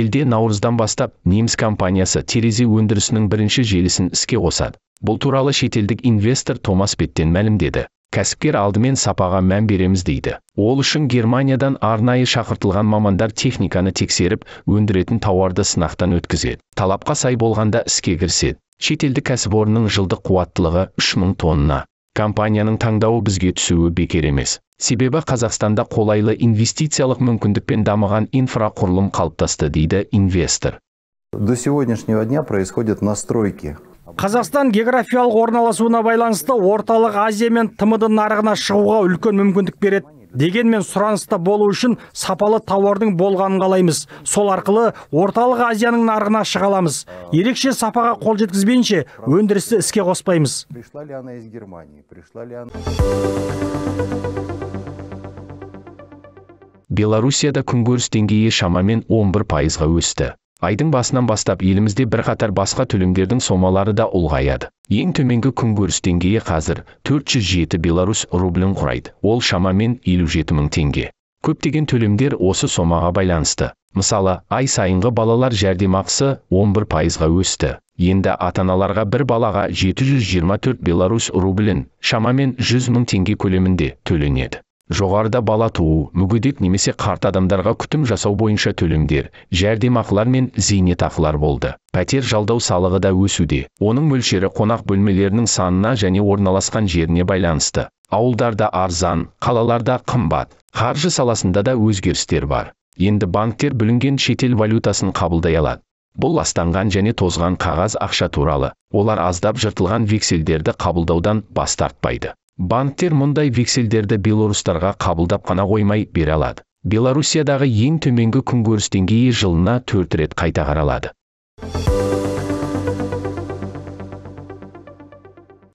елде наурыздан бастап неміс компаниясы терезе өндірісінің бірінші желісін іске қосады. Бұл туралы шетелдік инвестор томас петтен мәлімдеді. Кәсіпкер алдымен сапаға мән береміз дейді. Ол үшін германиядан арнайы шақыртылған мамандар техниканы тексеріп өндіретін тауарды сынақтан өткізеді. Талапқа сай болғанда іске кіріседі. Шетелдік кәсіпорынның жылдық қуаттылығы 3000 тонна. Компанияның таңдауы бізге түсуі бекер емес. Себебі қазақстанда қолайлы инвестициялық мүмкіндікпен дамыған инфрақұрылым қалыптасты дейді инвестор. До сегодняшнего дня происходят настройки. Қазақстан географиялық орналасуына байланысты орталық азия мен тмд нарығына шығуға үлкен мүмкіндік береді. Дегенмен сұраныста болу үшін сапалы тауардың болғанын қалаймыз. Сол арқылы орталық азияның нарығына шыға аламыз. Ерекше сапаға қол жеткізбейінше өндірісті іске қоспаймыз. Пришла ли она из Германии? Пришла ли она... белоруссияда күнкөріс деңгейі шамамен 11 пайызға өсті. Айдың басынан бастап елімізде бірқатар басқа төлемдердің сомалары да ұлғаяды. Ең төменгі күнкөріс деңгейі қазір 407 беларусь рублін құрайды. Ол шамамен 57 мың теңге. Көптеген төлемдер осы сомаға байланысты. Мысалы ай сайынғы балалар жәрдемақысы 11 пайызға өсті. Енді ата-аналарға бір балаға 724 беларусь рублін шамамен 100 мың теңге көлемінде төленеді. Жоғарыда бала туу мүгедек немесе қарт адамдарға күтім жасау бойынша төлемдер жәрдемақылар мен зейнетақылар болды. Пәтер жалдау салығы да өсуде. Оның мөлшері қонақ бөлмелерінің санына және орналасқан жеріне байланысты. Ауылдарда арзан қалаларда қымбат. Қаржы саласында да өзгерістер бар. Енді банктер бүлінген шетел валютасын қабылдай алады. Бұл ластанған және тозған қағаз ақша туралы. Олар аздап жыртылған вексельдерді қабылдаудан бас тартпайды. Банктер мұндай вексельдерді белорустарға қабылдап қана қоймай бере алады. Белоруссиядағы ең төменгі күнкөріс деңгейі жылына төрт рет қайта қаралады.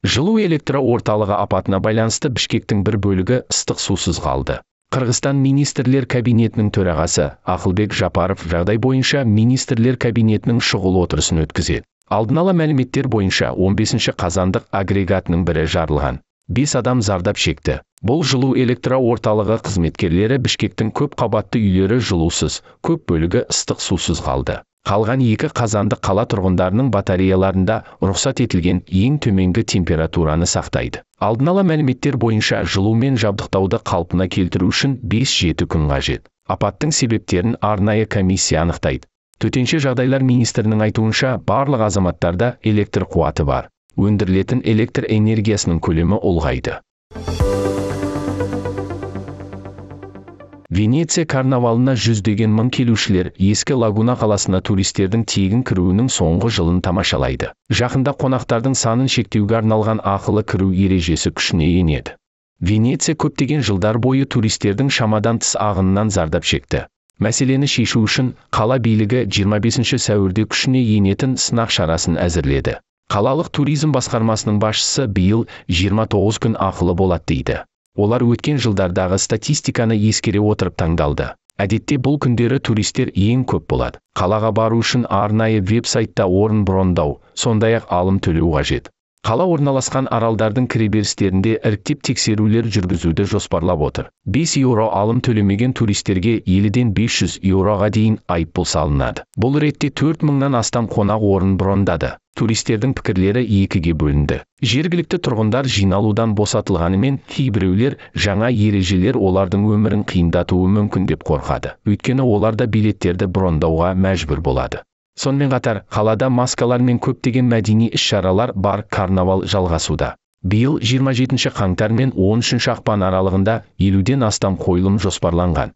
Жылу электро орталығы апатына байланысты бішкектің бір бөлігі ыстық сусыз қалды. Қырғызстан министрлер кабинетінің төрағасы ақылбек жапаров жағдай бойынша министрлер кабинетінің шұғыл отырысын өткізеді. Алдын ала мәліметтер бойынша 15 қазандық агрегатының бірі жарылған. Бес адам зардап шекті. Бұл жылу электро орталығы қызметкерлері бішкектің көп қабатты үйлері жылусыз көп бөлігі ыстық сусыз қалды. Қалған екі қазанды қала тұрғындарының батареяларында рұқсат етілген ең төменгі температураны сақтайды. Алдын ала мәліметтер бойынша жылумен жабдықтауды қалпына келтіру үшін 5-7 күн қажет. Апаттың себептерін арнайы комиссия анықтайды. Төтенше жағдайлар министрінің айтуынша барлық азаматтарда электр қуаты бар. Өндірілетін электр энергиясының көлемі ұлғайды. Венеция карнавалына жүздеген мың келушілер ескі лагуна қаласына туристердің тегін кіруінің соңғы жылын тамашалайды. Жақында қонақтардың санын шектеуге арналған ақылы кіру ережесі күшіне енеді. Венеция көптеген жылдар бойы туристердің шамадан тыс ағынынан зардап шекті. Мәселені шешу үшін қала билігі 25 сәуірде күшіне енетін сынақ шарасын әзірледі. Қалалық туризм басқармасының басшысы биыл 29 күн ақылы болады дейді. Олар өткен жылдардағы статистиканы ескере отырып таңдалды. Әдетте бұл күндері туристер ең көп болады. Қалаға бару үшін арнайы веб-сайтта орын брондау сондай ақ алым төлеу қажет. Қала орналасқан аралдардың кіреберістерінде іріктеп тексерулер жүргізуді жоспарлап отыр. 5 еуро алым төлемеген туристерге еліден 500 еуроға дейін айыппұл салынады. Бұл ретте 4 мыңнан астам қонақ орын брондады. Туристердің пікірлері екіге бөлінді. Жергілікті тұрғындар жиналудан босатылғанымен кейбіреулер жаңа ережелер олардың өмірін қиындатуы мүмкін деп қорқады. Өйткені олар да билеттерді брондауға мәжбүр болады. Сонымен қатар қалада маскалар мен көптеген мәдени іс-шаралар бар карнавал жалғасуда. Биыл 27 қаңтар мен 13 ақпан аралығында елуден астам қойылым жоспарланған.